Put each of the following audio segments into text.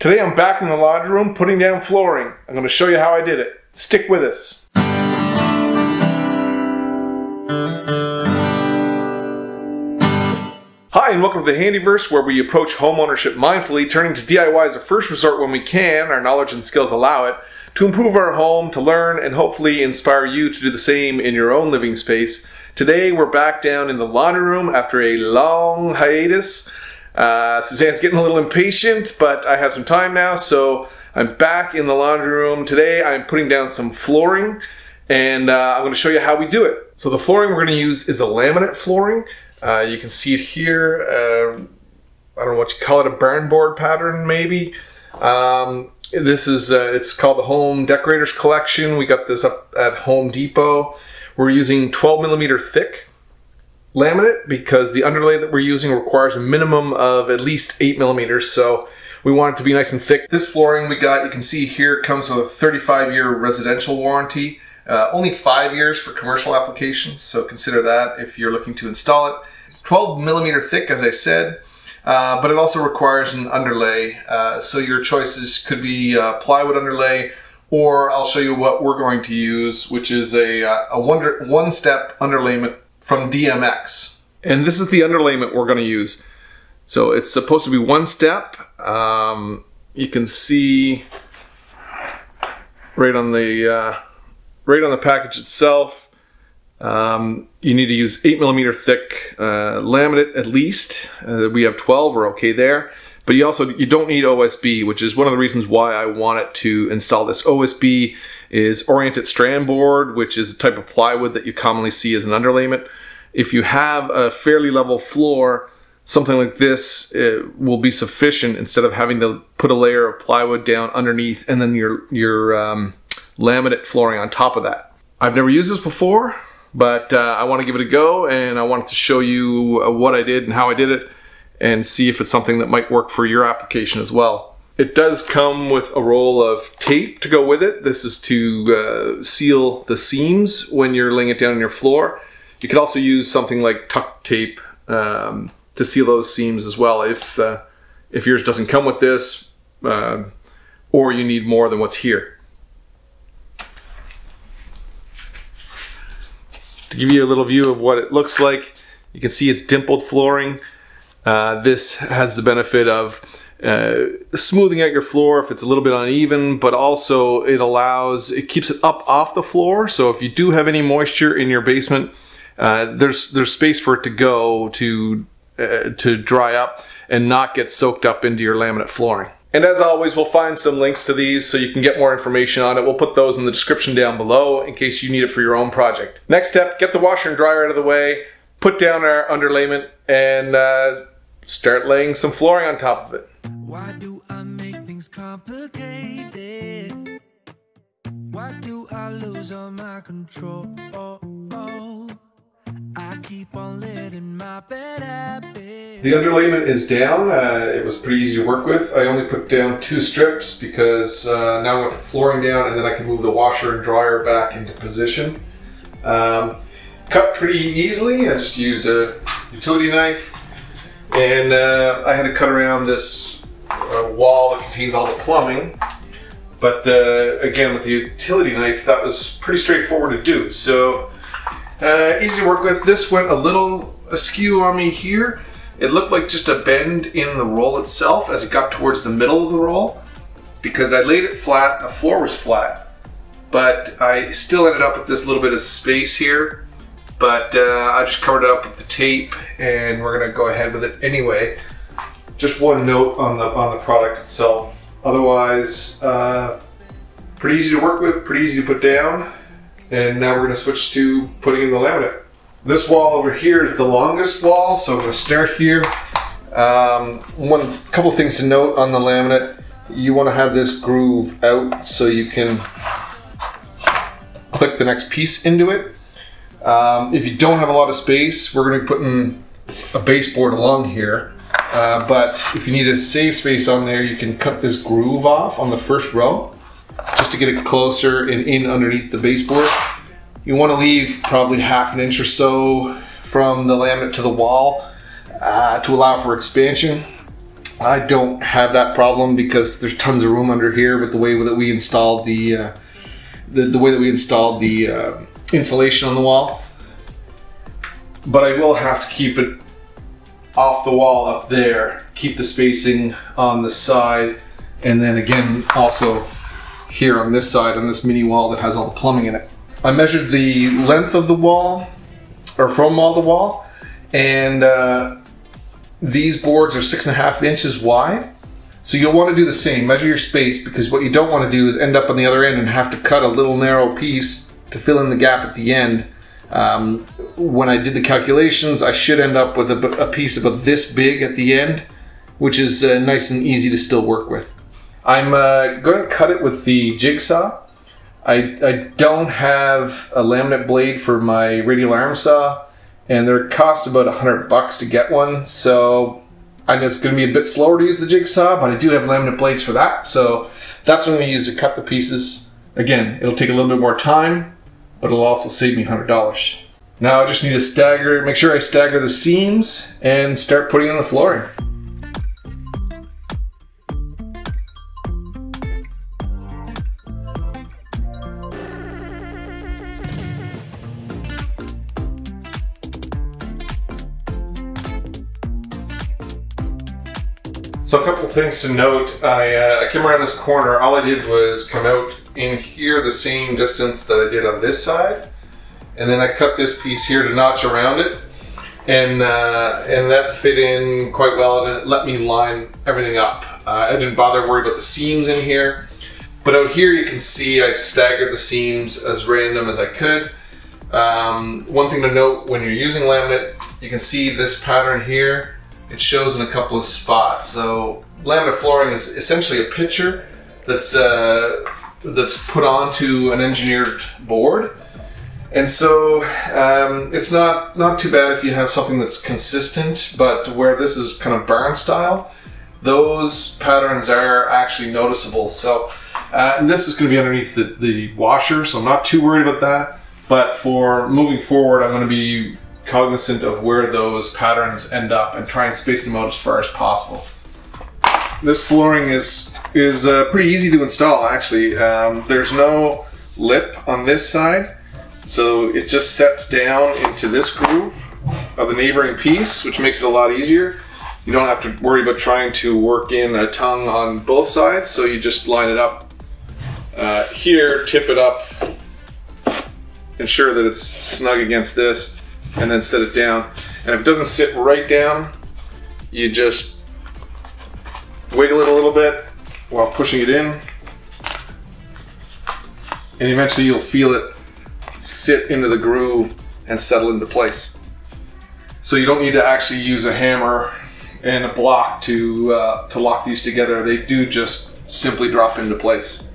Today I'm back in the laundry room putting down flooring. I'm going to show you how I did it. Stick with us. Hi and welcome to the Handyverse where we approach homeownership mindfully, turning to DIY as a first resort when we can, our knowledge and skills allow it, to improve our home, to learn, and hopefully inspire you to do the same in your own living space. Today we're back down in the laundry room after a long hiatus. Uh, Suzanne's getting a little impatient, but I have some time now, so I'm back in the laundry room. Today I'm putting down some flooring, and uh, I'm going to show you how we do it. So the flooring we're going to use is a laminate flooring. Uh, you can see it here. Uh, I don't know what you call it, a barn board pattern maybe. Um, this is, uh, it's called the Home Decorators Collection. We got this up at Home Depot. We're using 12 millimeter thick laminate because the underlay that we're using requires a minimum of at least 8 millimeters. So we want it to be nice and thick. This flooring we got, you can see here, comes with a 35 year residential warranty. Uh, only five years for commercial applications, so consider that if you're looking to install it. 12 millimeter thick, as I said, uh, but it also requires an underlay. Uh, so your choices could be uh, plywood underlay, or I'll show you what we're going to use, which is a, uh, a one, one step underlayment from DMX. And this is the underlayment we're going to use. So it's supposed to be one step. Um, you can see right on the uh, right on the package itself. Um, you need to use eight millimeter thick uh, laminate at least. Uh, we have 12, we're okay there. But you also you don't need OSB, which is one of the reasons why I wanted to install this. OSB is oriented strand board, which is a type of plywood that you commonly see as an underlayment. If you have a fairly level floor, something like this will be sufficient instead of having to put a layer of plywood down underneath and then your your um, laminate flooring on top of that. I've never used this before, but uh, I want to give it a go and I wanted to show you uh, what I did and how I did it and see if it's something that might work for your application as well. It does come with a roll of tape to go with it. This is to uh, seal the seams when you're laying it down on your floor. You could also use something like tuck tape um, to seal those seams as well if, uh, if yours doesn't come with this uh, or you need more than what's here. To give you a little view of what it looks like, you can see it's dimpled flooring. Uh, this has the benefit of uh, smoothing out your floor if it's a little bit uneven, but also it allows, it keeps it up off the floor. So if you do have any moisture in your basement, uh, there's there's space for it to go to uh, to dry up and not get soaked up into your laminate flooring. And as always, we'll find some links to these so you can get more information on it. We'll put those in the description down below in case you need it for your own project. Next step, get the washer and dryer out of the way, put down our underlayment, and uh, start laying some flooring on top of it. Why do I make things complicated? Why do I lose all my control? Oh, oh. I keep on letting my bed happen. The underlayment is down. Uh, it was pretty easy to work with. I only put down two strips because uh, now I got the flooring down and then I can move the washer and dryer back into position. Um, cut pretty easily. I just used a utility knife and uh, I had to cut around this uh, wall that contains all the plumbing. But uh, again, with the utility knife, that was pretty straightforward to do. So uh, easy to work with. This went a little askew on me here. It looked like just a bend in the roll itself as it got towards the middle of the roll because I laid it flat, the floor was flat, but I still ended up with this little bit of space here. But uh, I just covered it up with the tape and we're gonna go ahead with it anyway. Just one note on the, on the product itself. Otherwise, uh, pretty easy to work with, pretty easy to put down. And now we're to switch to putting in the laminate. This wall over here is the longest wall, so I'm to start here. Um, one couple things to note on the laminate. You want to have this groove out so you can click the next piece into it. Um, if you don't have a lot of space, we're going to be putting a baseboard along here. Uh, but if you need to save space on there, you can cut this groove off on the first row just to get it closer and in underneath the baseboard. You want to leave probably half an inch or so from the laminate to the wall uh, to allow for expansion. I don't have that problem because there's tons of room under here but the way that we installed the uh, the, the way that we installed the uh, insulation on the wall. But I will have to keep it off the wall up there, keep the spacing on the side, and then again also here on this side on this mini wall that has all the plumbing in it. I measured the length of the wall, or from wall to wall, and uh, these boards are six and a half inches wide. So you'll want to do the same, measure your space, because what you don't want to do is end up on the other end and have to cut a little narrow piece to fill in the gap at the end. Um, when I did the calculations, I should end up with a, a piece about this big at the end, which is uh, nice and easy to still work with. I'm uh, going to cut it with the jigsaw. I, I don't have a laminate blade for my radial arm saw, and they're cost about a hundred bucks to get one. So I know it's going to be a bit slower to use the jigsaw, but I do have laminate blades for that. So that's what I'm going to use to cut the pieces. Again, it'll take a little bit more time, but it'll also save me hundred dollars. Now I just need to stagger, make sure I stagger the seams and start putting in the flooring. So a couple things to note. I, uh, I came around this corner. All I did was come out in here the same distance that I did on this side. And then I cut this piece here to notch around it. And, uh, and that fit in quite well and it let me line everything up. Uh, I didn't bother worry about the seams in here. But out here you can see I staggered the seams as random as I could. Um, one thing to note when you're using laminate, you can see this pattern here it shows in a couple of spots. So laminate flooring is essentially a picture that's uh, that's put onto an engineered board. And so um, it's not not too bad if you have something that's consistent, but where this is kind of barn style, those patterns are actually noticeable. So uh, and this is going to be underneath the, the washer, so I'm not too worried about that. But for moving forward, I'm going to be cognizant of where those patterns end up and try and space them out as far as possible. This flooring is is uh, pretty easy to install actually. Um, there's no lip on this side, so it just sets down into this groove of the neighboring piece, which makes it a lot easier. You don't have to worry about trying to work in a tongue on both sides, so you just line it up uh, here, tip it up, ensure that it's snug against this, and then set it down. And if it doesn't sit right down, you just wiggle it a little bit while pushing it in. And eventually you'll feel it sit into the groove and settle into place. So you don't need to actually use a hammer and a block to, uh, to lock these together. They do just simply drop into place.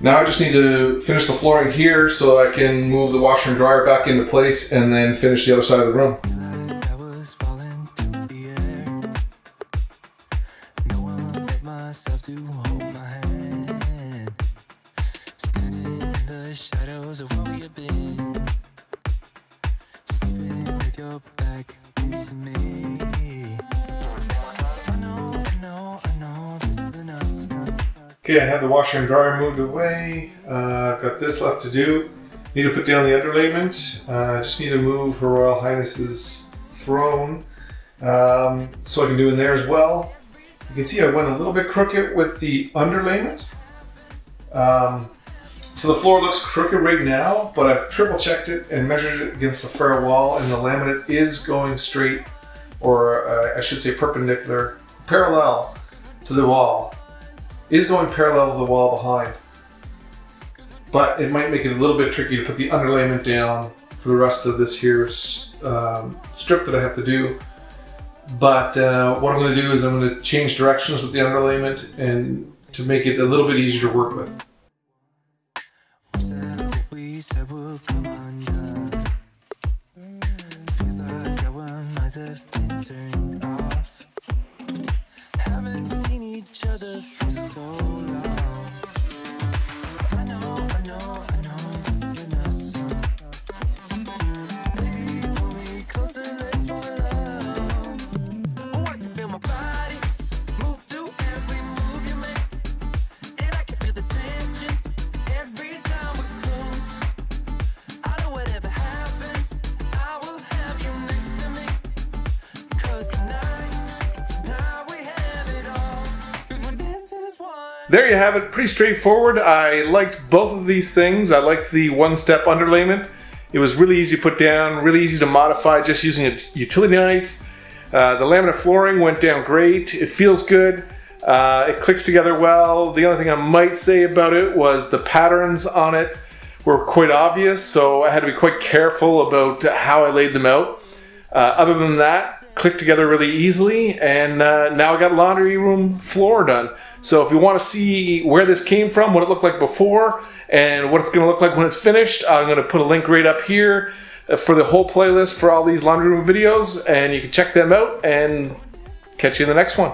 Now I just need to finish the flooring here so I can move the washer and dryer back into place and then finish the other side of the room. Okay, I have the washer and dryer moved away. Uh, I've got this left to do. Need to put down the underlayment. Uh, I just need to move Her Royal Highness's throne um, so I can do in there as well. You can see I went a little bit crooked with the underlayment. Um, so the floor looks crooked right now, but I've triple checked it and measured it against the far wall and the laminate is going straight, or uh, I should say perpendicular, parallel to the wall is going parallel to the wall behind. But it might make it a little bit tricky to put the underlayment down for the rest of this here um, strip that I have to do. But uh, what I'm going to do is I'm going to change directions with the underlayment and to make it a little bit easier to work with. Feels like have been turned there you have it. Pretty straightforward. I liked both of these things. I liked the one-step underlayment. It was really easy to put down, really easy to modify just using a utility knife. Uh, the laminate flooring went down great. It feels good. Uh, it clicks together well. The only thing I might say about it was the patterns on it were quite obvious, so I had to be quite careful about how I laid them out. Uh, other than that, clicked together really easily, and uh, now I got laundry room floor done. So if you want to see where this came from, what it looked like before, and what it's going to look like when it's finished, I'm going to put a link right up here uh, for the whole playlist for all these laundry room videos, and you can check them out and catch you in the next one.